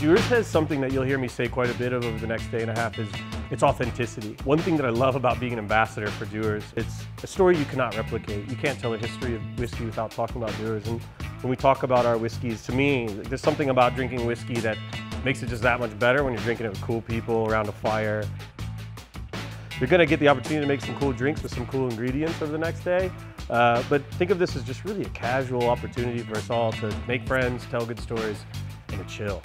Dewar's has something that you'll hear me say quite a bit of over the next day and a half is its authenticity. One thing that I love about being an ambassador for Dewar's, it's a story you cannot replicate. You can't tell a history of whiskey without talking about Dewar's. And when we talk about our whiskeys, to me, there's something about drinking whiskey that makes it just that much better when you're drinking it with cool people around a fire. You're gonna get the opportunity to make some cool drinks with some cool ingredients over the next day. Uh, but think of this as just really a casual opportunity for us all to make friends, tell good stories, and to chill.